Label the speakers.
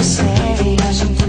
Speaker 1: to say.